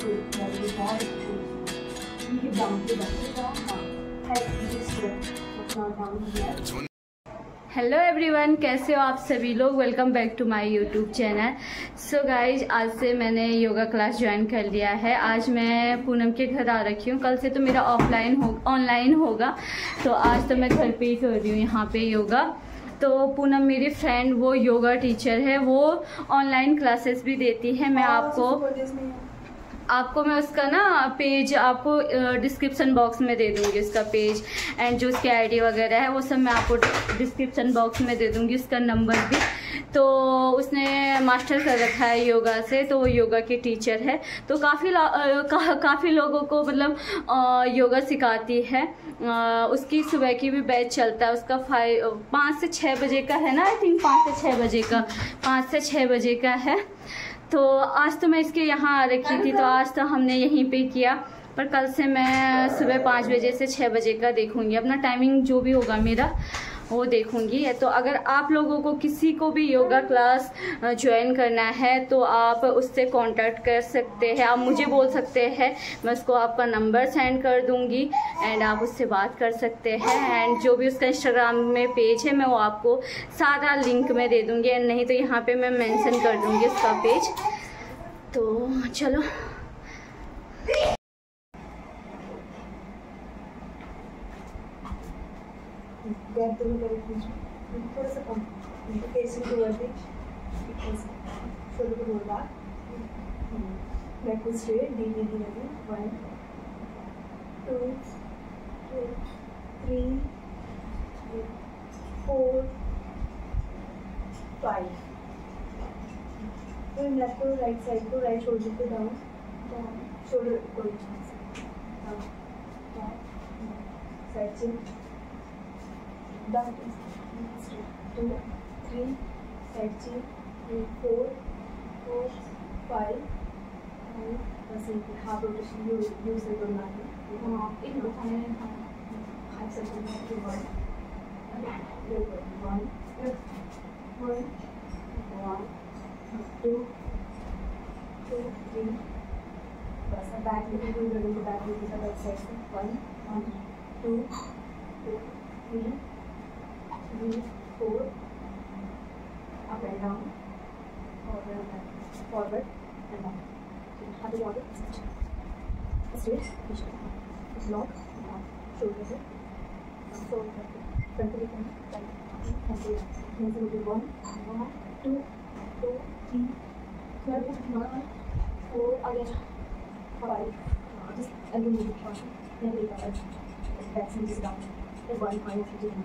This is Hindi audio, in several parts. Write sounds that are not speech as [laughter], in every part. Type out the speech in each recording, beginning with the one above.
हेलो एवरीवन कैसे हो आप सभी लोग? Welcome back to my YouTube channel so guys आज से मैंने योगा क्लास ज्वाइन कर लिया है। आज मैं पूनम के घर आ रखी हूँ। कल से तो मेरा ऑफलाइन हो ऑनलाइन होगा। तो आज तो मैं घर पे ही कर रही हूँ यहाँ पे योगा तो पूनम मेरी फ्रेंड वो योगा टीचर है। वो ऑनलाइन क्लासेस भी देती है। मैं आपको आपको मैं उसका ना पेज आपको डिस्क्रिप्शन बॉक्स में दे दूँगी उसका पेज. एंड जो उसकी आईडी वगैरह है वो सब मैं आपको डिस्क्रिप्शन बॉक्स में दे दूँगी उसका नंबर भी. तो उसने मास्टर कर रखा है योगा से तो वो योगा की टीचर है. तो काफ़ी का, काफ़ी लोगों को मतलब योगा सिखाती है. आ, उसकी सुबह की भी बैच चलता है उसका फाइव पाँच से छः बजे का है ना आई थिंक पाँच से छः बजे का पाँच से छः बजे का है. तो आज तो मैं इसके यहाँ रखी थी तो आज तो हमने यहीं पे किया। पर कल से मैं सुबह पाँच बजे से छः बजे का देखूँगी। अपना टाइमिंग जो भी होगा मेरा वो देखूँगी। तो अगर आप लोगों को किसी को भी योगा क्लास ज्वाइन करना है तो आप उससे कांटेक्ट कर सकते हैं। आप मुझे बोल सकते हैं, मैं उसको आपका नंबर सेंड कर दूँगी एंड आप उससे बात कर सकते हैं। एंड जो भी उसका इंस्टाग्राम में पेज है, मैं वो आपको सारा लिंक में दे दूँगी। एंड नहीं तो यहाँ पर मैं मैंसन कर दूँगी उसका पेज तो चलो। बीच में थोड़ा सा कम शोल्डर को रोल बैक बैक को स्ट्रेट धीरे धीरे one two three four five फिर लेफ़्ट और राइट साइड को राइट शोल्डर पे डाउन डाउन शोल्डर को down side change that is two, three, side chain, three, four, four, five, and बस हाफ़ रोटेशन यू है हाँ एक बताने हाँ हाफ़ सर्कल में two one one one one two two three बस अब बैक लेके कोई को बैक लेके बैक साइड से one one two two three three, four, up and down, forward and back, forward and back. Have you got it? Straight, push it. Block, down, shoulder it. Shoulder it. Front of it and right. And do that. Then we. Just move it. Back. Back and down. Then one, five, three, two,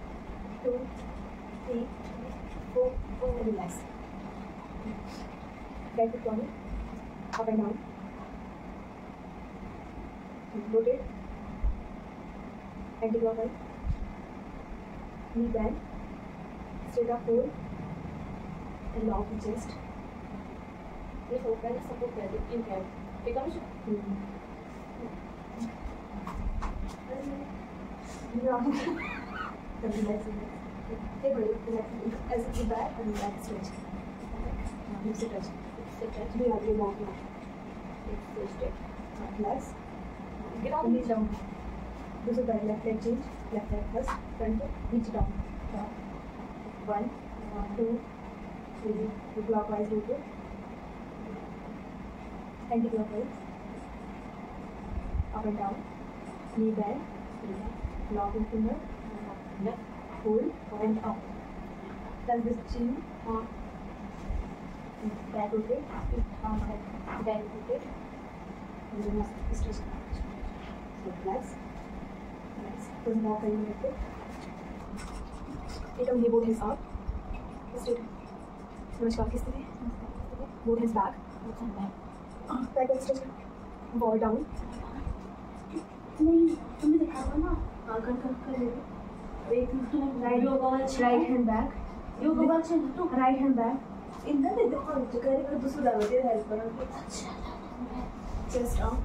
two, three, four, and relax. Get the body up and down. Rotate. Anti-clockwise. Knee bend. Straight up hold. And lock the chest. ये फोक है ना सपोर्ट कर दे इन कैप ठीक है मुझे then it. Hey, buddy, relax it. As the back and back stretch. Now, hips touch. Hips touch. Do have your now. Hips straight. Relax. Get on. Reach down. Do the back left leg change. Left leg first. Front leg. Reach down. Down. One, two, three. The clockwise rotate. Anti-clockwise. Up and down. Knee bend. Locking finger. Left, hold and up. Then this chin, arm, back rotate, arm back, back rotate, and then stretch. So relax, relax. Those more of it. Take on both hands up. Straight. नमस्कार किस तरह both hands back back and stretch ball down नहीं तुमने देखा था ना हाँ कर कर कर ले दे देखो जो करे कर दूसरा डालो हेल्प करो अच्छा chest down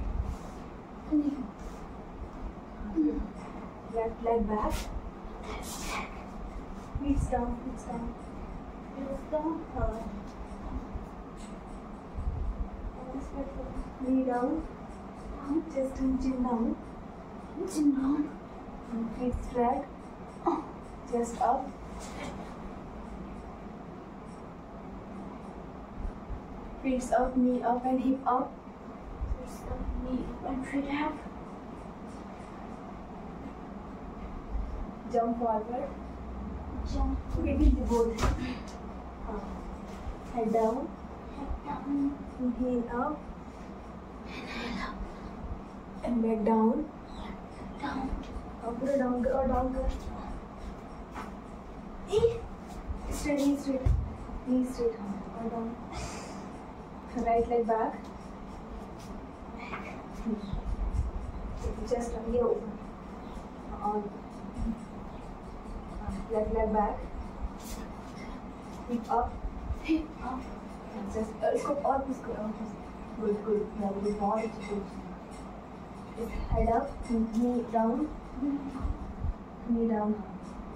left leg back feets down feets down हाँ knee down. Chest and chin down. चिन्ह feet straight. [laughs] chest up. Feet up knee up and hip up. Knee up, and feet up jump forward. Jump. Between the both head down. Head down. Inhale up. And back down. Down. Up or down or down straight knee straight knee straight or down right leg back just ये open on left leg back hip up hip up just uh, इसको और push करो और push good good very good बहुत अच्छी push head up knee down knee down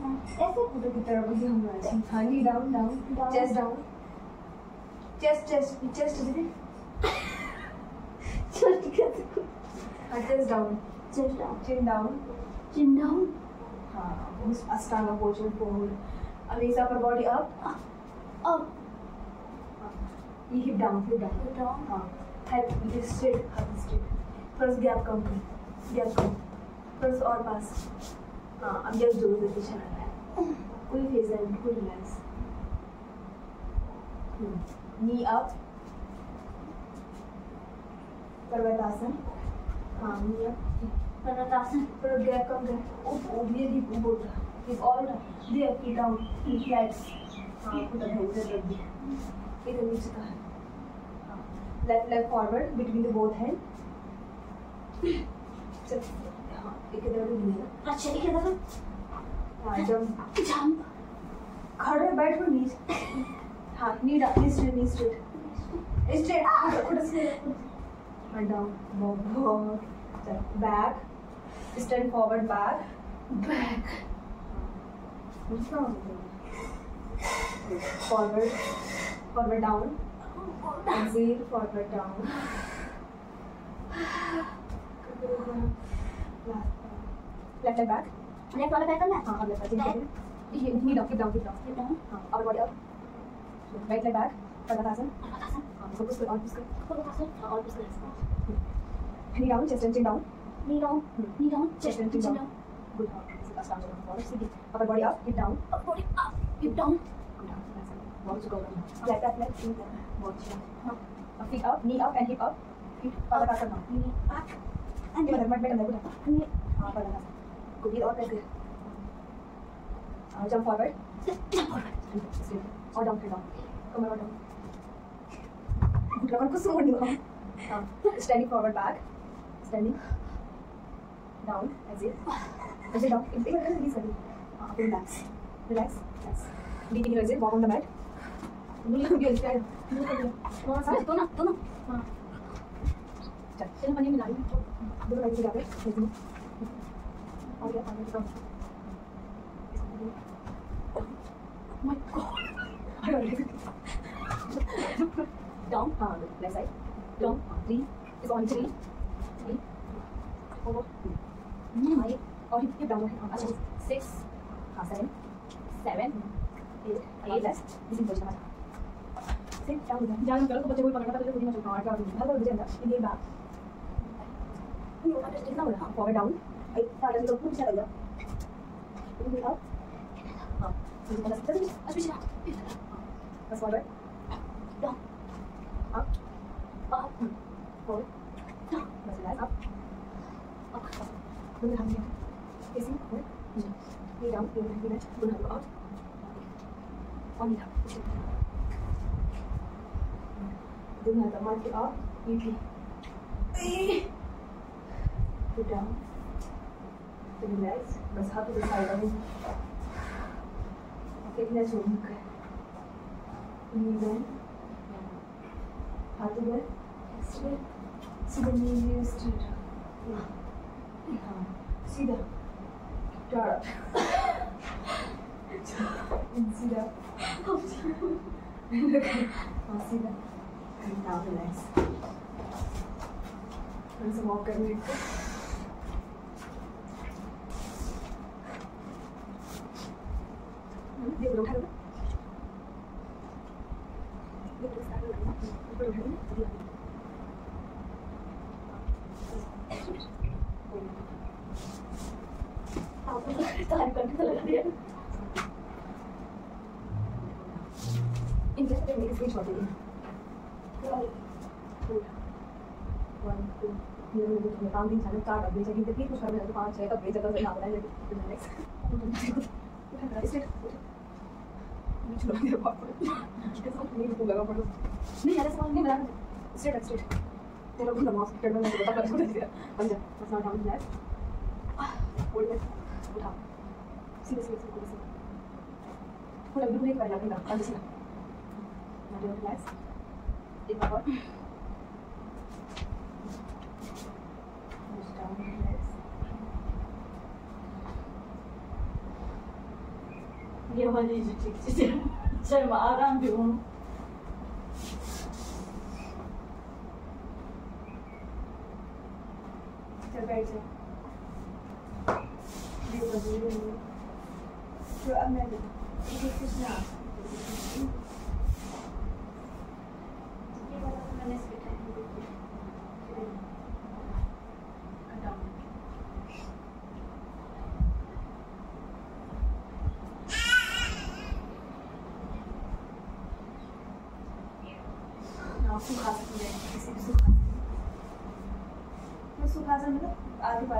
ऐसे कूदो की तरह बगी हम लोग हाँ down down Down. chest down chest chest chest दीदी चल कैसे हाँ chest down चल down chin down chin down हाँ उस अष्टांगा पोर्शन forward अब इस upper body up up ये hip down hip down hip down हाँ head ये straight हाथ straight थोड़ा सा gap कम कर gap कम थोड़ा सा और पास हाँ अब जब ज़ोर देते चला है। कोई फेस है बिल्कुल रिलैक्स नी अप पर्वतासन। हाँ नी अप पर्वतासन। थोड़ा गैप कम कर। उप ये भी बोल रहा है। All the feet down flats हाँ खुद है उधर रख दिया। इधर नीचे का है left leg forward between the both hand अच्छा एक हाँ जंप जंप खड़े बैठ हो नीचे। हाँ knee down knee straight knee straight. Straight. खुद से। हाँ डाउन बहुत चल back. Stand forward back. Back. forward, forward down, exhale, forward down. Left back left वाला बैक है हाँ अब लेफ़्ट साइड ठीक है इतनी डॉक्ट डॉक्ट डॉक्ट करते हैं हाँ अब body up right leg back padmasana padmasana और पुश कर और पुश कर पदमासन और पुश कर knee down chest and down knee down knee down chest and down good हाँ six out of the body upper body up hip down upper body up hip down watch go left back Good. ये और. Uh, forward. Jump forward Or down, down. Come on, down. Good. कुछ सुन नहीं हुआ. हाँ. Standing forward, back. Standing. Down. Exit. Exit down. एक release कर दी. हाँ, फिर relax. Relax. Relax. Deep inhale, exit. Walk on the mat. Knee भी कर दिया. थोड़ा सा. दोनों दोनों हाँ. चल. चलो पानी मिला ली दोनों लाइन से जाते हैं. और क्या? आगे जाओ. Down. हाँ, left side. Down. हाँ, three. Is on three. Three. Four. भाई और hip down. हाँ, अच्छा अच्छा. सिक्स हाँ. Seven Eight. Eight left. This is position. Sit down. इधर. जान करो तो बच्चे कोई पकड़ना पहले खुद ही मत हाँ, क्या होगी? हल्का मुझे अंदर. इधर back. कितना? हाँ, forward down. एक साढ़े से तो पीछे लग गया. इधर up. हाँ, इधर बस. चल, चल. अच्छा पीछे बस forward. Down Up. Up Forward. Down बस relax. Up. अप दोनों हाथ में. Facing. Forward. Knee down. Knee down. Knee down. दोनों हाथ को up. और knee down. दोनों हाथ मार के up. Neatly. Put down. Relax. बस साइड में कितना छोड़ने का नी बैन हाथ उधर स्ट्रेट सीधा नी नी स्ट्रेट सीधा टाड़ा सीधा हाँ सीधा now relax थोड़ा सा वॉक करने को ये उठा लो ये तो सारा ऊपर उठा लो आपको तार कंट्रोल लगा दिया इनके साथ मेरी स्विच होती है वन टू ये लोग तुम्हें काम दिन चाहिए करने तो पाँच छह डब्बे जगह से ना बनाए लेकिन नेक्स्ट चलो मेरे पास नहीं नहीं यार सवाल नहीं बना स्ट्रेट स्ट्रेट तेरा भी नमाज़ करना मैं बता कर छोड़ दिया बन बस ना डाउन लेफ़्ट होल्ड लेफ़्ट उठा सीधे सीधे सीधे सीधे पूरा बिल्कुल एक बार लगेगा बंद सीधा ना डोंट रिलैक्स एक बार और Push down, relax. ये वाली जो ठीक से चल मैं आराम भी हूँ चल बैठ जा ये बजे तो अब मैं ये कुछ ना ये वाला तो मैंने इसके टाइम में देखी डाउन ना सुखा सकते हैं किसी भी सुखा सकते मैं सुखासन मतलब आधी पार्टी मारी ये तो मेरे से नहीं हुआ बच्चों तो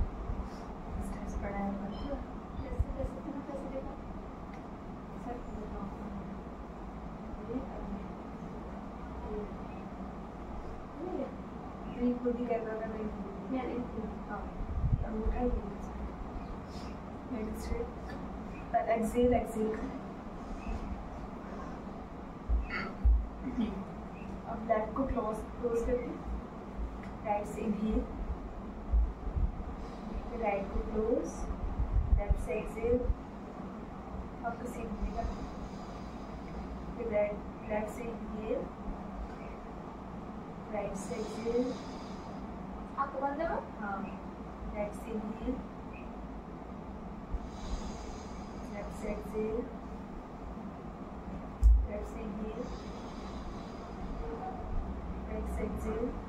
खुद ही इनको हाँ अब लेफ़्ट को क्लोज क्लोज करके राइट से इनहेल फिर राइट को क्लोज से एक्सेल आपको सीट मिलेगा फिर लेफ़्ट से इनहेल राइट से एक्सेल आपको बंद करो हाँ राइट से इनहेल लेफ़्ट से। एक्सेल लेफ़्ट से इनहेल राइट से।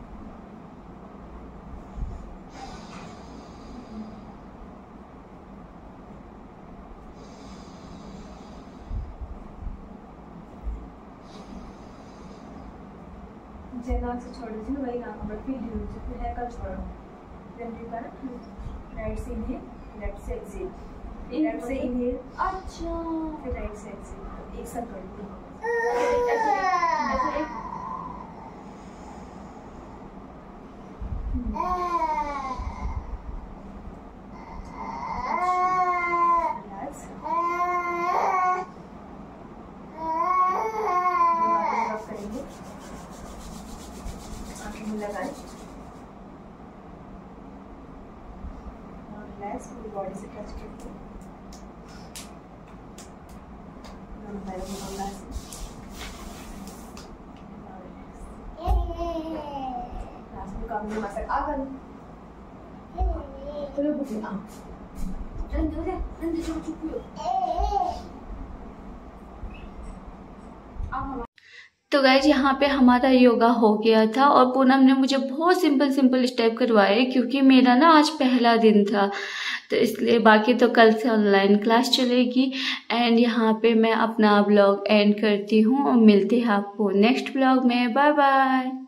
एक्सेल जैनाक से छोड़ दीजिए ना वही नाक पर फील यूज़ फिर है कल छोड़ो। देन रिपीट राइट से इनहेल लेफ़्ट से एक्सिट लेफ़्ट से इनहेल अच्छा। फिर राइट से एक्सिट एक साथ कर दो ऐसे ऐसे एक रिलैक्स रब करेंगे आँखें में लगाएँ और रिलैक्स पूरी बॉडी से टच करके दोनों पैरों को बंदा से लास्ट में काम नहीं मार सकता आकर जो चुप हो आप हम तो यहाँ पे हमारा योगा हो गया था और पूनम ने मुझे बहुत सिंपल सिंपल स्टेप करवाए क्योंकि मेरा ना आज पहला दिन था। तो इसलिए बाकी तो कल से ऑनलाइन क्लास चलेगी। एंड यहाँ पे मैं अपना ब्लॉग एंड करती हूँ और मिलते हैं आपको नेक्स्ट ब्लॉग में। Bye bye